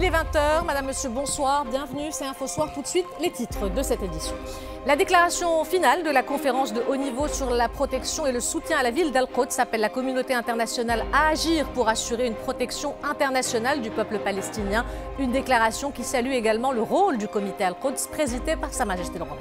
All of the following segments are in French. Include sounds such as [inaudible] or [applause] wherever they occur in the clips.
Il est 20h, Madame, Monsieur, bonsoir, bienvenue, c'est Info Soir. Tout de suite, les titres de cette édition. La déclaration finale de la conférence de haut niveau sur la protection et le soutien à la ville d'Al-Quds s'appelle la communauté internationale à agir pour assurer une protection internationale du peuple palestinien. Une déclaration qui salue également le rôle du comité Al-Quds présidé par Sa Majesté le roi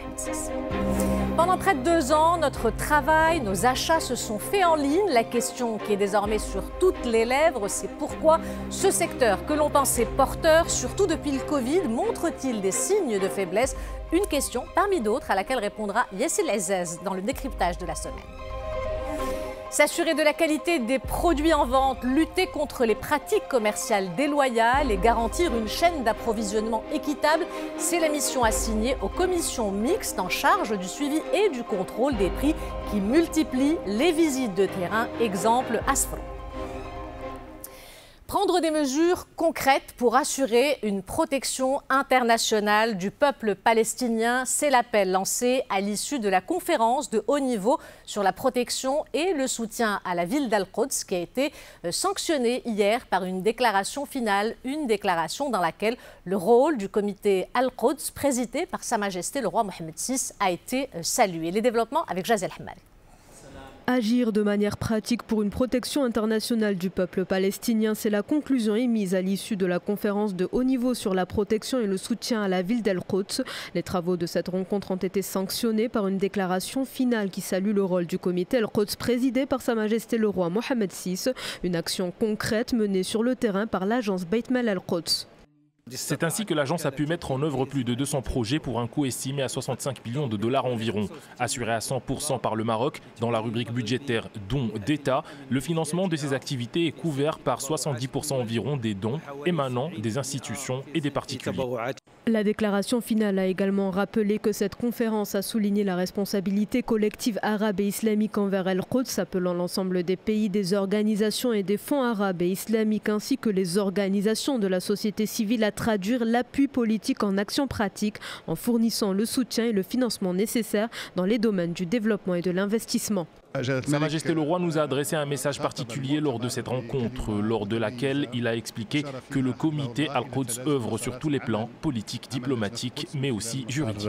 pendant près de deux ans, notre travail, nos achats se sont faits en ligne. La question qui est désormais sur toutes les lèvres, c'est pourquoi ce secteur que l'on pensait porteur, surtout depuis le Covid, montre-t-il des signes de faiblesse? Une question parmi d'autres à laquelle répondra Yessil Ezez dans le décryptage de la semaine. S'assurer de la qualité des produits en vente, lutter contre les pratiques commerciales déloyales et garantir une chaîne d'approvisionnement équitable, c'est la mission assignée aux commissions mixtes en charge du suivi et du contrôle des prix qui multiplient les visites de terrain, exemple Asfro. Prendre des mesures concrètes pour assurer une protection internationale du peuple palestinien, c'est l'appel lancé à l'issue de la conférence de haut niveau sur la protection et le soutien à la ville d'Al-Quds qui a été euh, sanctionnée hier par une déclaration finale, une déclaration dans laquelle le rôle du comité Al-Quds présidé par Sa Majesté le roi Mohamed VI a été euh, salué. Les développements avec Jazel Hamad. Agir de manière pratique pour une protection internationale du peuple palestinien, c'est la conclusion émise à l'issue de la conférence de haut niveau sur la protection et le soutien à la ville d'El-Quds. Les travaux de cette rencontre ont été sanctionnés par une déclaration finale qui salue le rôle du comité El-Quds présidé par Sa Majesté le roi Mohamed VI, une action concrète menée sur le terrain par l'agence Beitmel El-Quds. C'est ainsi que l'agence a pu mettre en œuvre plus de 200 projets pour un coût estimé à 65 millions de dollars environ. Assuré à 100% par le Maroc, dans la rubrique budgétaire dons d'État, le financement de ces activités est couvert par 70% environ des dons émanant des institutions et des particuliers. La déclaration finale a également rappelé que cette conférence a souligné la responsabilité collective arabe et islamique envers El-Quds, appelant l'ensemble des pays, des organisations et des fonds arabes et islamiques ainsi que les organisations de la société civile traduire l'appui politique en action pratique en fournissant le soutien et le financement nécessaires dans les domaines du développement et de l'investissement. Sa Majesté le Roi nous a adressé un message particulier lors de cette rencontre, lors de laquelle il a expliqué que le comité Al-Quds œuvre sur tous les plans, politiques, diplomatiques, mais aussi juridiques.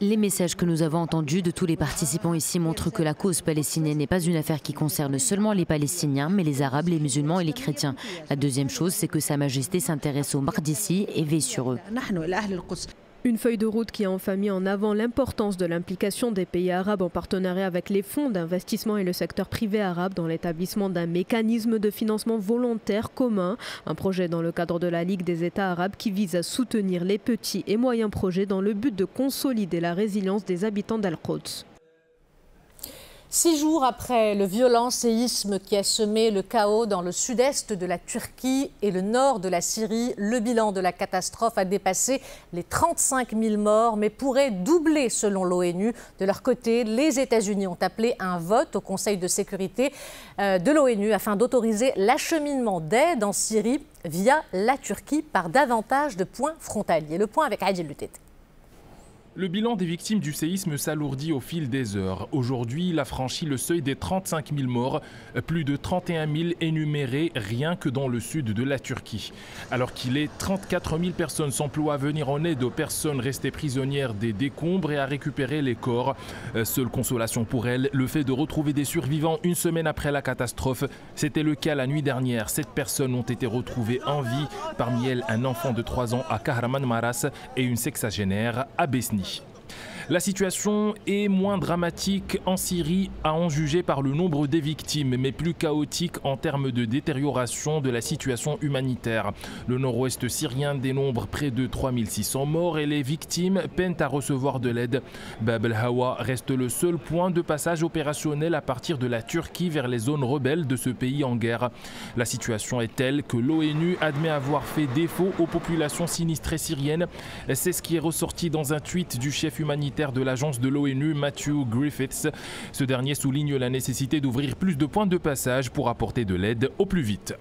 Les messages que nous avons entendus de tous les participants ici montrent que la cause palestinienne n'est pas une affaire qui concerne seulement les Palestiniens, mais les Arabes, les musulmans et les chrétiens. La deuxième chose, c'est que Sa Majesté s'intéresse aux Mardissi et veille sur eux. Une feuille de route qui a enfin mis en avant l'importance de l'implication des pays arabes en partenariat avec les fonds d'investissement et le secteur privé arabe dans l'établissement d'un mécanisme de financement volontaire commun, un projet dans le cadre de la Ligue des États arabes qui vise à soutenir les petits et moyens projets dans le but de consolider la résilience des habitants d'Al-Quds. Six jours après le violent séisme qui a semé le chaos dans le sud-est de la Turquie et le nord de la Syrie, le bilan de la catastrophe a dépassé les 35 000 morts, mais pourrait doubler selon l'ONU. De leur côté, les États-Unis ont appelé un vote au Conseil de sécurité euh, de l'ONU afin d'autoriser l'acheminement d'aide en Syrie via la Turquie par davantage de points frontaliers. Le point avec Adil Lutet. Le bilan des victimes du séisme s'alourdit au fil des heures. Aujourd'hui, il a franchi le seuil des 35 000 morts, plus de 31 000 énumérés rien que dans le sud de la Turquie. Alors qu'il est 34 000 personnes s'emploient à venir en aide aux personnes restées prisonnières des décombres et à récupérer les corps. Seule consolation pour elles, le fait de retrouver des survivants une semaine après la catastrophe. C'était le cas la nuit dernière. Sept personnes ont été retrouvées en vie, parmi elles un enfant de 3 ans à Kahramanmaras et une sexagénaire à Besni. change La situation est moins dramatique en Syrie à en juger par le nombre des victimes, mais plus chaotique en termes de détérioration de la situation humanitaire. Le nord-ouest syrien dénombre près de 3600 morts et les victimes peinent à recevoir de l'aide. Bab el-Hawa reste le seul point de passage opérationnel à partir de la Turquie vers les zones rebelles de ce pays en guerre. La situation est telle que l'ONU admet avoir fait défaut aux populations sinistrées syriennes. C'est ce qui est ressorti dans un tweet du chef humanitaire de l'agence de l'ONU, Matthew Griffiths. Ce dernier souligne la nécessité d'ouvrir plus de points de passage pour apporter de l'aide au plus vite.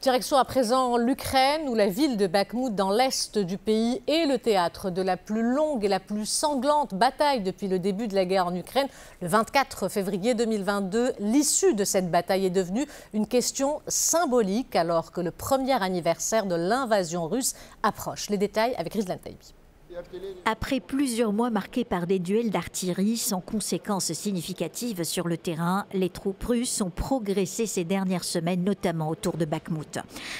Direction à présent l'Ukraine, où la ville de Bakhmut dans l'est du pays est le théâtre de la plus longue et la plus sanglante bataille depuis le début de la guerre en Ukraine. Le 24 février 2022, l'issue de cette bataille est devenue une question symbolique alors que le premier anniversaire de l'invasion russe approche. Les détails avec Rizlan Taibi. Après plusieurs mois marqués par des duels d'artillerie sans conséquences significatives sur le terrain, les troupes russes ont progressé ces dernières semaines, notamment autour de Bakhmut.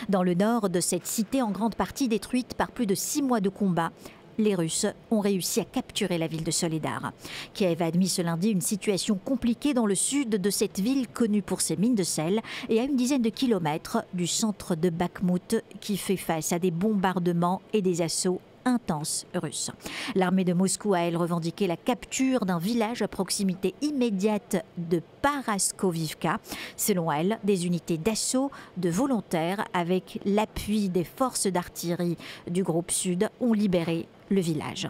Dans le nord de cette cité en grande partie détruite par plus de six mois de combat, les Russes ont réussi à capturer la ville de Soledar. Kiev a admis ce lundi une situation compliquée dans le sud de cette ville connue pour ses mines de sel et à une dizaine de kilomètres du centre de Bakhmut qui fait face à des bombardements et des assauts intense russe. L'armée de Moscou a, elle, revendiqué la capture d'un village à proximité immédiate de Paraskovivka. Selon elle, des unités d'assaut de volontaires avec l'appui des forces d'artillerie du groupe Sud ont libéré le village.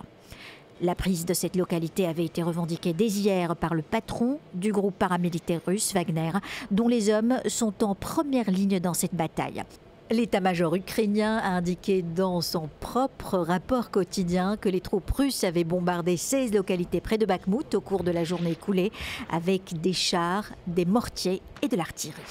La prise de cette localité avait été revendiquée dès hier par le patron du groupe paramilitaire russe Wagner, dont les hommes sont en première ligne dans cette bataille. L'état-major ukrainien a indiqué dans son propre rapport quotidien que les troupes russes avaient bombardé 16 localités près de Bakhmut au cours de la journée écoulée avec des chars, des mortiers et de l'artillerie.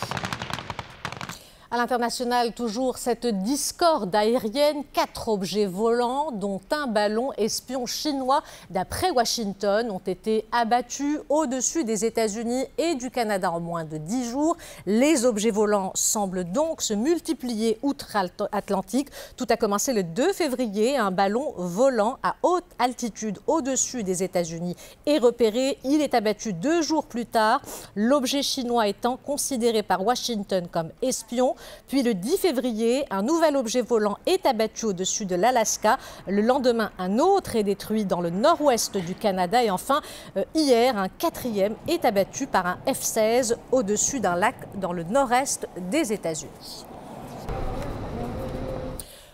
À l'international, toujours cette discorde aérienne, quatre objets volants, dont un ballon espion chinois, d'après Washington, ont été abattus au-dessus des États-Unis et du Canada en moins de dix jours. Les objets volants semblent donc se multiplier outre-Atlantique. Tout a commencé le 2 février. Un ballon volant à haute altitude au-dessus des États-Unis est repéré. Il est abattu deux jours plus tard, l'objet chinois étant considéré par Washington comme espion. Puis le 10 février, un nouvel objet volant est abattu au-dessus de l'Alaska. Le lendemain, un autre est détruit dans le nord-ouest du Canada. Et enfin, euh, hier, un quatrième est abattu par un F-16 au-dessus d'un lac dans le nord-est des États-Unis.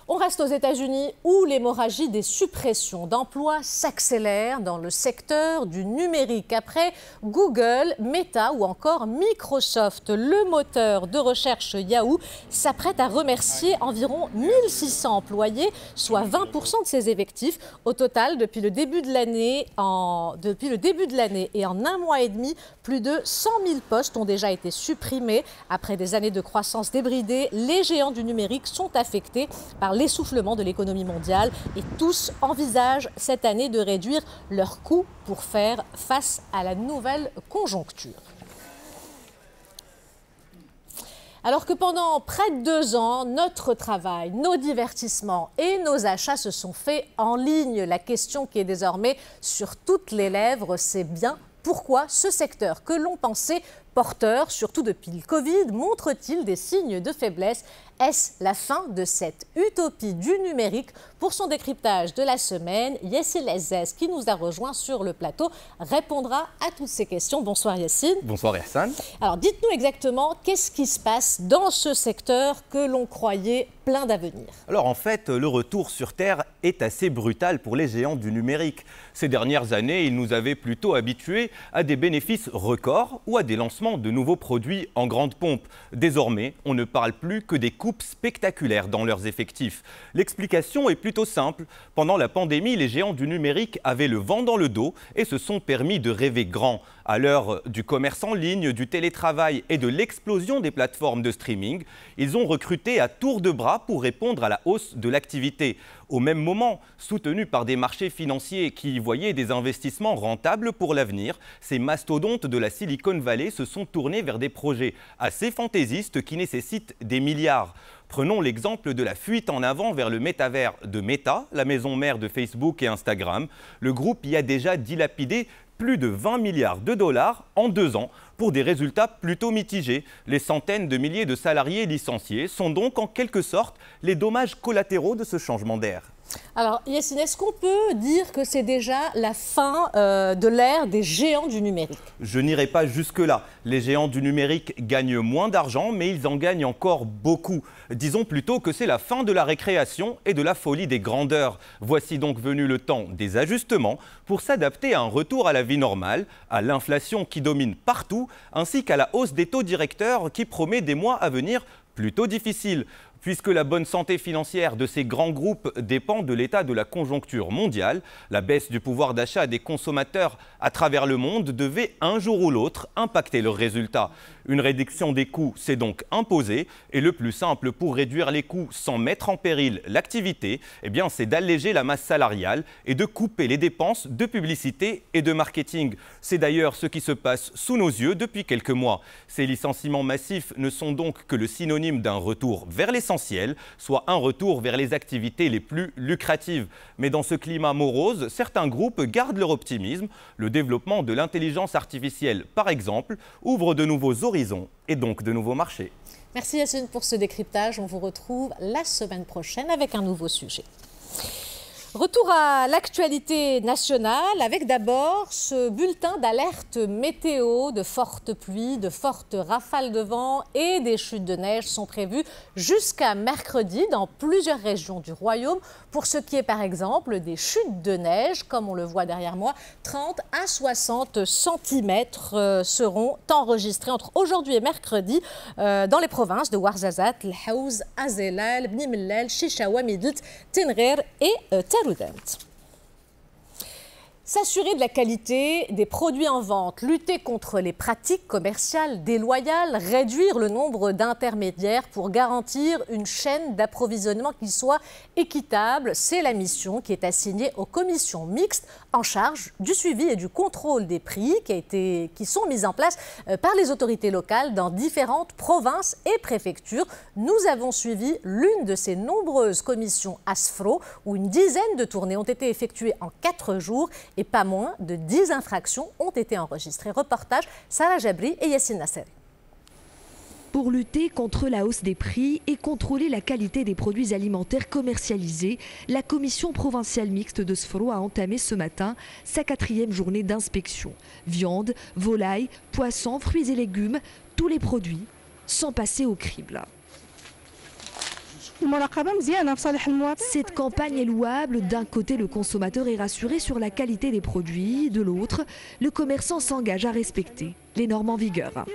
On reste aux États-Unis où l'hémorragie des suppressions d'emplois s'accélère dans le secteur du numérique. Après Google, Meta ou encore Microsoft, le moteur de recherche Yahoo s'apprête à remercier environ 1600 employés, soit 20% de ses effectifs. Au total, depuis le début de l'année, depuis le début de l'année et en un mois et demi, plus de 100 000 postes ont déjà été supprimés. Après des années de croissance débridée, les géants du numérique sont affectés par l'essoufflement de l'économie mondiale et tous envisagent cette année de réduire leurs coûts pour faire face à la nouvelle conjoncture. Alors que pendant près de deux ans, notre travail, nos divertissements et nos achats se sont faits en ligne, la question qui est désormais sur toutes les lèvres, c'est bien pourquoi ce secteur que l'on pensait porteur, surtout depuis le Covid, montre-t-il des signes de faiblesse? Est-ce la fin de cette utopie du numérique? Pour son décryptage de la semaine, Yassine Lazès, qui nous a rejoint sur le plateau, répondra à toutes ces questions. Bonsoir Yassine. Bonsoir Yassine. Alors dites-nous exactement qu'est-ce qui se passe dans ce secteur que l'on croyait plein d'avenir? Alors en fait, le retour sur Terre est assez brutal pour les géants du numérique. Ces dernières années, ils nous avaient plutôt habitués à des bénéfices records ou à des lancements de nouveaux produits en grande pompe. Désormais, on ne parle plus que des coupes spectaculaires dans leurs effectifs. L'explication est plutôt simple. Pendant la pandémie, les géants du numérique avaient le vent dans le dos et se sont permis de rêver grand. À l'heure du commerce en ligne, du télétravail et de l'explosion des plateformes de streaming, ils ont recruté à tour de bras pour répondre à la hausse de l'activité. Au même moment, soutenus par des marchés financiers qui voyaient des investissements rentables pour l'avenir, ces mastodontes de la Silicon Valley se sont tournés vers des projets assez fantaisistes qui nécessitent des milliards. Prenons l'exemple de la fuite en avant vers le métavers de Meta, la maison mère de Facebook et Instagram. Le groupe y a déjà dilapidé plus de 20 milliards de dollars en deux ans pour des résultats plutôt mitigés. Les centaines de milliers de salariés licenciés sont donc en quelque sorte les dommages collatéraux de ce changement d'air. Alors, Yassine, est-ce qu'on peut dire que c'est déjà la fin euh, de l'ère des géants du numérique? Je n'irai pas jusque-là. Les géants du numérique gagnent moins d'argent, mais ils en gagnent encore beaucoup. Disons plutôt que c'est la fin de la récréation et de la folie des grandeurs. Voici donc venu le temps des ajustements pour s'adapter à un retour à la vie normale, à l'inflation qui domine partout, ainsi qu'à la hausse des taux directeurs qui promet des mois à venir Plutôt difficile, puisque la bonne santé financière de ces grands groupes dépend de l'état de la conjoncture mondiale. La baisse du pouvoir d'achat des consommateurs à travers le monde devait un jour ou l'autre impacter leurs résultats. Une réduction des coûts s'est donc imposée et le plus simple pour réduire les coûts sans mettre en péril l'activité, eh c'est d'alléger la masse salariale et de couper les dépenses de publicité et de marketing. C'est d'ailleurs ce qui se passe sous nos yeux depuis quelques mois. Ces licenciements massifs ne sont donc que le synonyme d'un retour vers l'essentiel, soit un retour vers les activités les plus lucratives. Mais dans ce climat morose, certains groupes gardent leur optimisme. Le développement de l'intelligence artificielle, par exemple, ouvre de nouveaux horizons et donc de nouveaux marchés. Merci Yassine pour ce décryptage. On vous retrouve la semaine prochaine avec un nouveau sujet. Retour à l'actualité nationale avec d'abord ce bulletin d'alerte météo de fortes pluies, de fortes rafales de vent et des chutes de neige sont prévues jusqu'à mercredi dans plusieurs régions du royaume. Pour ce qui est par exemple des chutes de neige, comme on le voit derrière moi, 30 à 60 cm euh, seront enregistrés entre aujourd'hui et mercredi euh, dans les provinces de Ouarzazate, L'Haouz, Azelal, Bni Mellal, Chichawa, Midelt, Tenrir et S'assurer de la qualité des produits en vente, lutter contre les pratiques commerciales déloyales, réduire le nombre d'intermédiaires pour garantir une chaîne d'approvisionnement qui soit équitable, c'est la mission qui est assignée aux commissions mixtes en charge du suivi et du contrôle des prix qui, a été, qui sont mis en place euh, par les autorités locales dans différentes provinces et préfectures. Nous avons suivi l'une de ces nombreuses commissions ASFRO où une dizaine de tournées ont été effectuées en quatre jours et pas moins de 10 infractions ont été enregistrées. Reportage Sarah Jabri et Yassine Nasser. Pour lutter contre la hausse des prix et contrôler la qualité des produits alimentaires commercialisés, la commission provinciale mixte de Sforo a entamé ce matin sa quatrième journée d'inspection. Viande, volaille, poissons, fruits et légumes, tous les produits, sans passer au crible. Cette campagne est louable. D'un côté, le consommateur est rassuré sur la qualité des produits. De l'autre, le commerçant s'engage à respecter les normes en vigueur.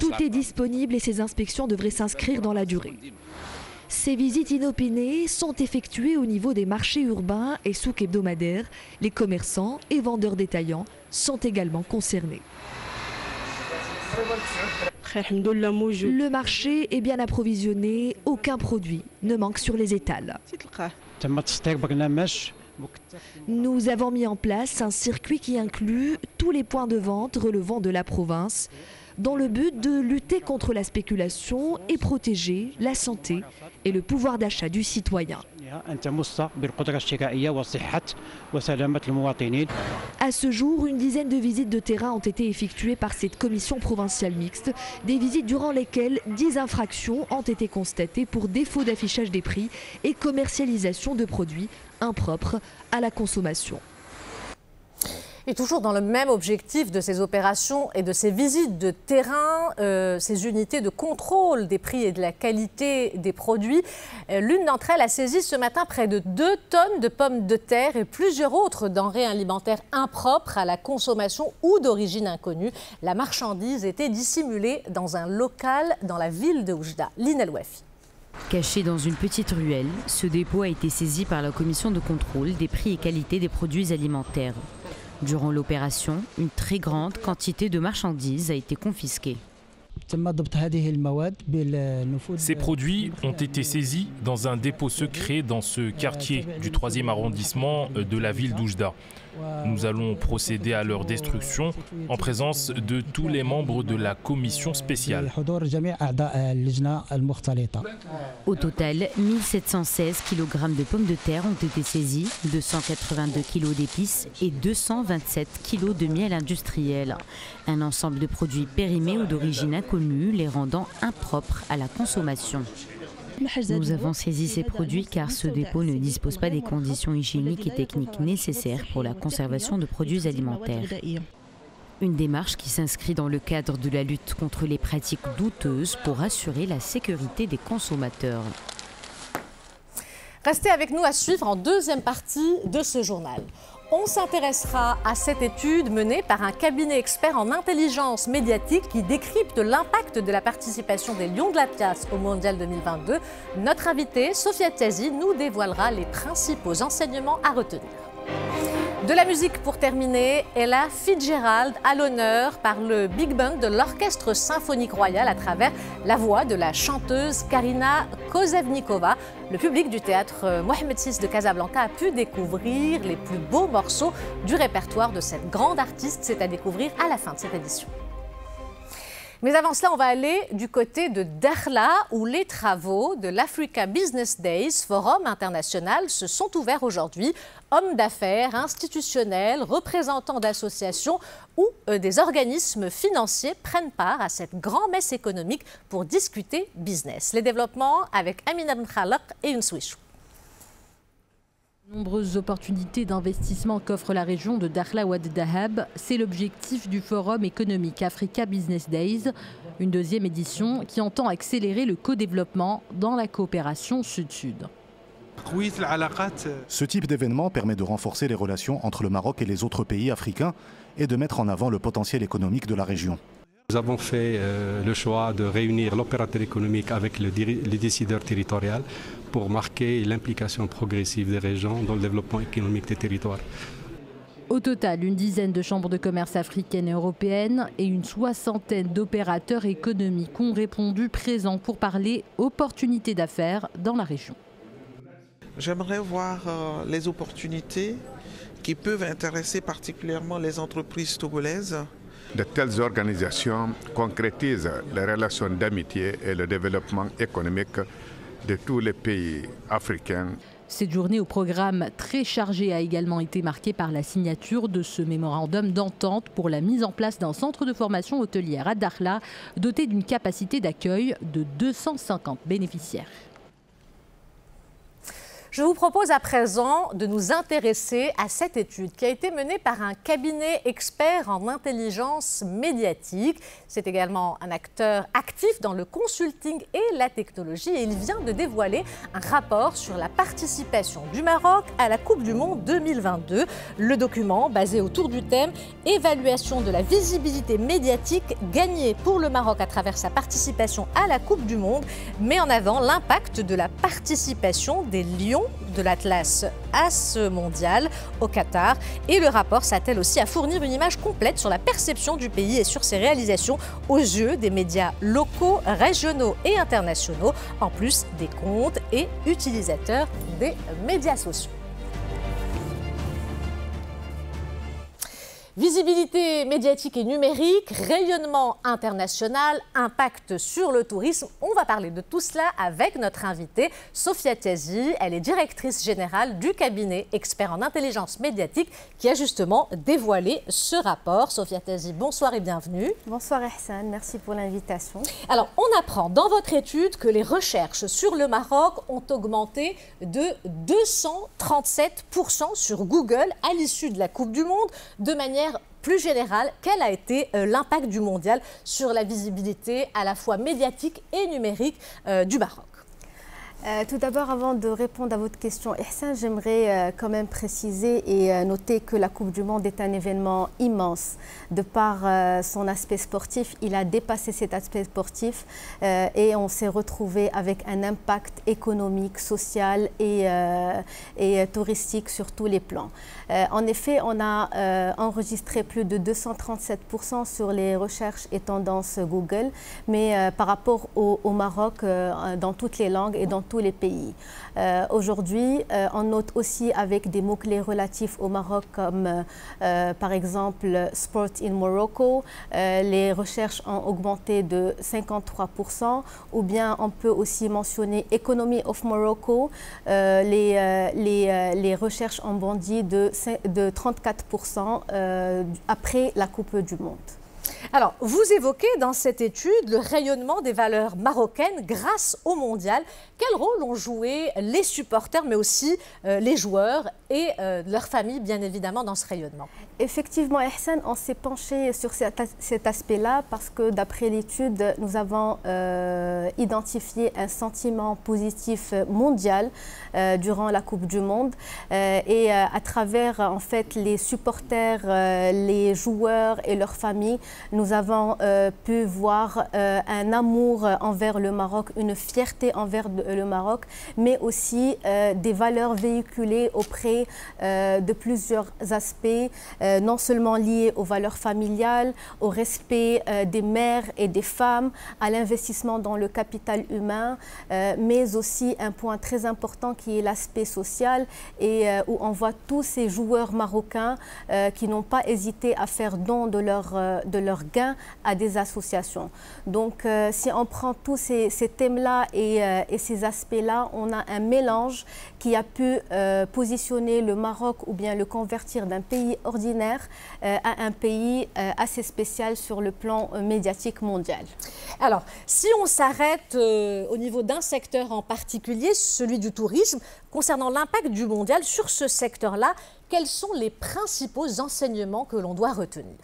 Tout est disponible et ces inspections devraient s'inscrire dans la durée. Ces visites inopinées sont effectuées au niveau des marchés urbains et souk hebdomadaires. Les commerçants et vendeurs détaillants sont également concernés. Le marché est bien approvisionné, aucun produit ne manque sur les étals. Nous avons mis en place un circuit qui inclut tous les points de vente relevant de la province dans le but de lutter contre la spéculation et protéger la santé et le pouvoir d'achat du citoyen. À ce jour, une dizaine de visites de terrain ont été effectuées par cette commission provinciale mixte, des visites durant lesquelles 10 infractions ont été constatées pour défaut d'affichage des prix et commercialisation de produits impropres à la consommation. Et toujours dans le même objectif de ces opérations et de ces visites de terrain, euh, ces unités de contrôle des prix et de la qualité des produits, euh, l'une d'entre elles a saisi ce matin près de 2 tonnes de pommes de terre et plusieurs autres denrées alimentaires impropres à la consommation ou d'origine inconnue. La marchandise était dissimulée dans un local dans la ville de Oujda. Lina Caché dans une petite ruelle, ce dépôt a été saisi par la commission de contrôle des prix et qualité des produits alimentaires. Durant l'opération, une très grande quantité de marchandises a été confisquée. Ces produits ont été saisis dans un dépôt secret dans ce quartier du 3e arrondissement de la ville d'Oujda. Nous allons procéder à leur destruction en présence de tous les membres de la commission spéciale. Au total, 1716 kg de pommes de terre ont été saisis, 282 kg d'épices et 227 kg de miel industriel. Un ensemble de produits périmés ou d'origine inconnue, les rendant impropres à la consommation. Nous avons saisi ces produits car ce dépôt ne dispose pas des conditions hygiéniques et techniques nécessaires pour la conservation de produits alimentaires. Une démarche qui s'inscrit dans le cadre de la lutte contre les pratiques douteuses pour assurer la sécurité des consommateurs. Restez avec nous à suivre en deuxième partie de ce journal. On s'intéressera à cette étude menée par un cabinet expert en intelligence médiatique qui décrypte l'impact de la participation des Lions de l'Atlas au Mondial 2022. Notre invitée, Sophia Tiazi, nous dévoilera les principaux enseignements à retenir. De la musique pour terminer, Ella Fitzgerald à l'honneur par le Big Band de l'Orchestre Symphonique Royal à travers la voix de la chanteuse Karina Kozevnikova. Le public du théâtre Mohamed VI de Casablanca a pu découvrir les plus beaux morceaux du répertoire de cette grande artiste. C'est à découvrir à la fin de cette édition. Mais avant cela, on va aller du côté de Dakhla, où les travaux de l'Africa Business Days, forum international, se sont ouverts aujourd'hui. Hommes d'affaires, institutionnels, représentants d'associations ou euh, des organismes financiers prennent part à cette grand-messe économique pour discuter business. Les développements avec Amina Khalaq et une. Nombreuses opportunités d'investissement qu'offre la région de Dakhla Ouad Dahab, c'est l'objectif du Forum économique Africa Business Days, une deuxième édition qui entend accélérer le co-développement dans la coopération sud-sud. Ce type d'événement permet de renforcer les relations entre le Maroc et les autres pays africains et de mettre en avant le potentiel économique de la région. Nous avons fait euh, le choix de réunir l'opérateur économique avec le, les décideurs territoriaux pour marquer l'implication progressive des régions dans le développement économique des territoires. Au total, une dizaine de chambres de commerce africaines et européennes et une soixantaine d'opérateurs économiques ont répondu présents pour parler opportunités d'affaires dans la région. J'aimerais voir euh, les opportunités qui peuvent intéresser particulièrement les entreprises togolaises de telles organisations concrétisent les relations d'amitié et le développement économique Cette journée au programme très chargé a également été marquée par la signature de ce mémorandum d'entente pour la mise en place d'un centre de formation hôtelière à Dakhla, doté d'une capacité d'accueil de 250 bénéficiaires. Je vous propose à présent de nous intéresser à cette étude qui a été menée par un cabinet expert en intelligence médiatique. C'est également un acteur actif dans le consulting et la technologie et il vient de dévoiler un rapport sur la participation du Maroc à la Coupe du Monde 2022. Le document, basé autour du thème Évaluation de la visibilité médiatique gagnée pour le Maroc à travers sa participation à la Coupe du Monde, met en avant l'impact de la participation des Lions de l'Atlas à ce mondial au Qatar. Et le rapport s'attelle aussi à fournir une image complète sur la perception du pays et sur ses réalisations aux yeux des médias locaux, régionaux et internationaux, en plus des comptes et utilisateurs des médias sociaux. Visibilité médiatique et numérique, rayonnement international, impact sur le tourisme. On va parler de tout cela avec notre invitée, Sophia Tiazi. Elle est directrice générale du cabinet expert en intelligence médiatique qui a justement dévoilé ce rapport. Sophia Tiazi, bonsoir et bienvenue. Bonsoir Hassan, merci pour l'invitation. Alors, on apprend dans votre étude que les recherches sur le Maroc ont augmenté de 237% sur Google à l'issue de la Coupe du Monde de manière plus générale, quel a été euh, l'impact du mondial sur la visibilité à la fois médiatique et numérique euh, du Maroc? Euh, tout d'abord, avant de répondre à votre question, Ihsan, j'aimerais euh, quand même préciser et euh, noter que la Coupe du Monde est un événement immense. De par son aspect sportif, il a dépassé cet aspect sportif et on s'est retrouvé avec un impact économique, social et, touristique sur tous les plans. en effet, on a enregistré plus de 237% sur les recherches et tendances Google, mais par rapport au, au Maroc, dans toutes les langues et dans tous les pays. Euh, aujourd'hui, euh, on note aussi avec des mots-clés relatifs au Maroc comme euh, par exemple Sport in Morocco, les recherches ont augmenté de 53% ou bien on peut aussi mentionner Economy of Morocco, les, recherches ont bondi de 34% après la Coupe du Monde. Alors, vous évoquez dans cette étude le rayonnement des valeurs marocaines grâce au mondial. Quel rôle ont joué les supporters, mais aussi euh, les joueurs et euh, leurs familles, bien évidemment, dans ce rayonnement? Effectivement, Ehsan, on s'est penché sur cet, aspect-là parce que d'après l'étude, nous avons euh, identifié un sentiment positif mondial durant la Coupe du Monde et à travers en fait les supporters, les joueurs et leurs familles, nous avons pu voir un amour envers le Maroc, une fierté envers le Maroc, mais aussi euh, des valeurs véhiculées auprès euh, de plusieurs aspects, euh, non seulement liés aux valeurs familiales, au respect des mères et des femmes, à l'investissement dans le capital humain, mais aussi un point très important qui est l'aspect social et où on voit tous ces joueurs marocains qui n'ont pas hésité à faire don de leurs de leurs gains à des associations. Donc si on prend tous ces, thèmes-là et, et ces aspect-là, on a un mélange qui a pu euh, positionner le Maroc ou bien le convertir d'un pays ordinaire euh, à un pays euh, assez spécial sur le plan médiatique mondial. Alors, si on s'arrête au niveau d'un secteur en particulier, celui du tourisme, concernant l'impact du mondial sur ce secteur-là, quels sont les principaux enseignements que l'on doit retenir?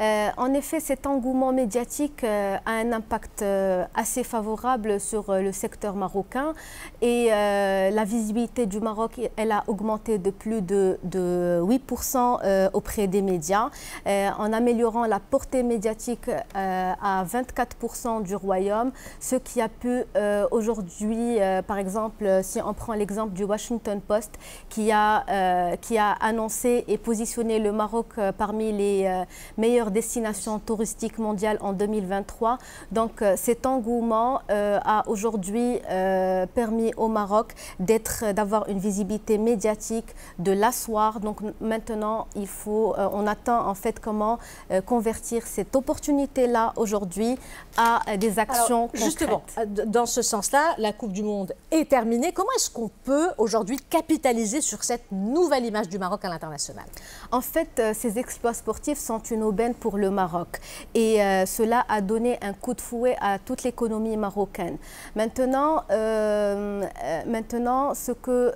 Euh, en effet, cet engouement médiatique euh, a un impact euh, assez favorable sur le secteur marocain. Et la visibilité du Maroc, elle a augmenté de plus de, 8% auprès des médias. En améliorant la portée médiatique à 24% du royaume, ce qui a pu aujourd'hui, par exemple, si on prend l'exemple du Washington Post qui a, qui a annoncé et positionné le Maroc parmi les meilleurs destination touristique mondiale en 2023. Donc euh, cet engouement euh, a aujourd'hui euh, permis au Maroc d'être, d'avoir une visibilité médiatique, de l'asseoir. Donc maintenant, il faut, on attend en fait comment convertir cette opportunité-là aujourd'hui à des actions concrètes. Justement, dans ce sens-là, la Coupe du Monde est terminée. Comment est-ce qu'on peut aujourd'hui capitaliser sur cette nouvelle image du Maroc à l'international? En fait, ces exploits sportifs sont une aubaine pour le Maroc. Et euh, cela a donné un coup de fouet à toute l'économie marocaine. Maintenant, euh, euh, maintenant ce que,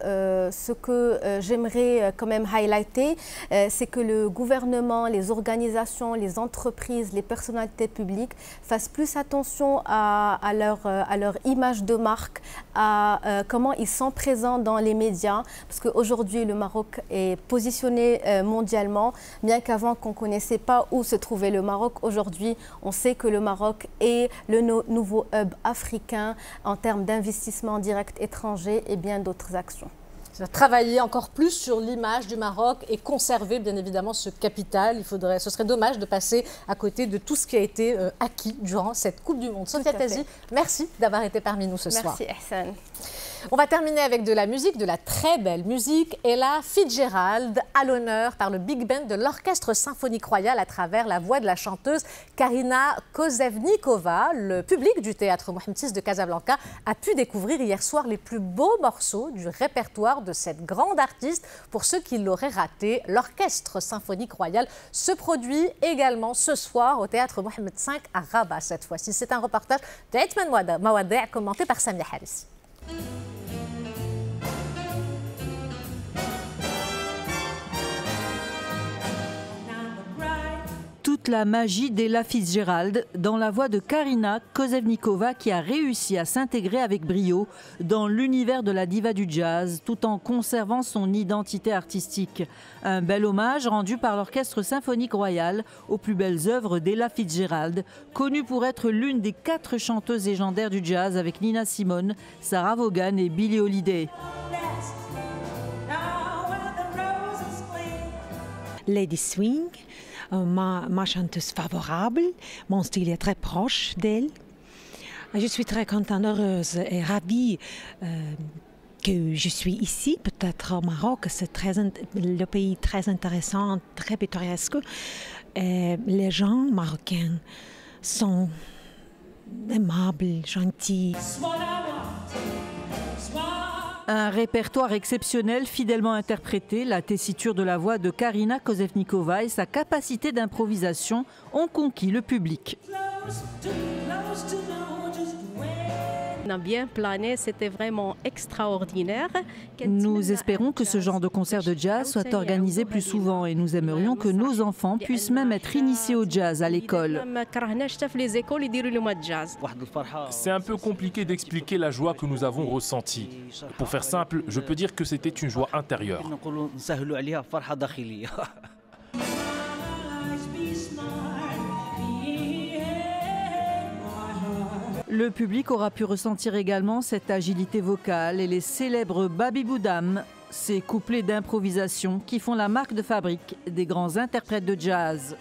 que j'aimerais quand même highlighter, c'est que le gouvernement, les organisations, les entreprises, les personnalités publiques fassent plus attention à, à leur, à leur image de marque, à comment ils sont présents dans les médias. Parce qu'aujourd'hui, le Maroc est positionné mondialement, bien qu'avant qu'on ne connaissait pas où se trouvait le Maroc. Aujourd'hui, on sait que le Maroc est le nouveau hub africain en termes d'investissement direct étranger et bien d'autres actions travailler encore plus sur l'image du Maroc et conserver bien évidemment ce capital. Il faudrait, ce serait dommage de passer à côté de tout ce qui a été euh, acquis durant cette Coupe du Monde. Sophia Tazi, merci d'avoir été parmi nous ce soir. Merci Hassan. On va terminer avec de la musique, de la très belle musique. Ella Fitzgerald, à l'honneur par le Big Band de l'Orchestre Symphonique Royal à travers la voix de la chanteuse Karina Kozevnikova. Le public du théâtre Mohamed VI de Casablanca a pu découvrir hier soir les plus beaux morceaux du répertoire de cette grande artiste. Pour ceux qui l'auraient raté, l'Orchestre Symphonique Royal se produit également ce soir au théâtre Mohamed V à Rabat cette fois-ci. C'est un reportage d'Aitman Mawada commenté par Samia Harris. Toute la magie d'Ella Fitzgerald dans la voix de Karina Kozevnikova qui a réussi à s'intégrer avec brio dans l'univers de la diva du jazz tout en conservant son identité artistique. Un bel hommage rendu par l'Orchestre symphonique royal aux plus belles œuvres d'Ella Fitzgerald, connue pour être l'une des quatre chanteuses légendaires du jazz avec Nina Simone, Sarah Vaughan et Billie Holiday. Lady Swing, ma, ma chanteuse favorable. Mon style est très proche d'elle. Je suis très contente, heureuse et ravie euh, que je suis ici, peut-être au Maroc. C'est très, le pays très intéressant, très pittoresque. Les gens marocains sont aimables, gentils. Un répertoire exceptionnel, fidèlement interprété, la tessiture de la voix de Karina Kozevnikova et sa capacité d'improvisation ont conquis le public. On a bien plané, c'était vraiment extraordinaire. Nous espérons que ce genre de concert de jazz soit organisé plus souvent et nous aimerions que nos enfants puissent même être initiés au jazz à l'école. C'est un peu compliqué d'expliquer la joie que nous avons ressentie. Pour faire simple, je peux dire que c'était une joie intérieure. [laughs] [laughs] Le public aura pu ressentir également cette agilité vocale et les célèbres Babi Boudam, ces couplets d'improvisation qui font la marque de fabrique des grands interprètes de jazz.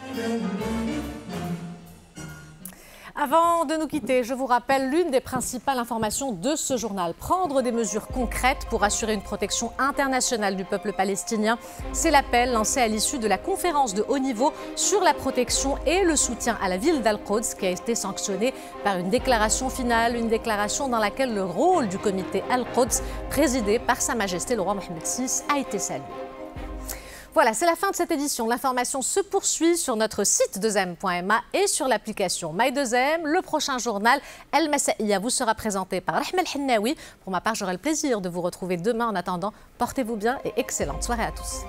Avant de nous quitter, je vous rappelle l'une des principales informations de ce journal. Prendre des mesures concrètes pour assurer une protection internationale du peuple palestinien, c'est l'appel lancé à l'issue de la conférence de haut niveau sur la protection et le soutien à la ville d'Al-Quds qui a été sanctionnée par une déclaration finale, une déclaration dans laquelle le rôle du comité Al-Quds, présidé par Sa Majesté le roi Mohamed VI, a été salué. Voilà, c'est la fin de cette édition. L'information se poursuit sur notre site 2m.ma et sur l'application My2m. Le prochain journal, El Masaïa, vous sera présenté par Rahmel Hennaoui. Pour ma part, j'aurai le plaisir de vous retrouver demain. En attendant, portez-vous bien et excellente soirée à tous.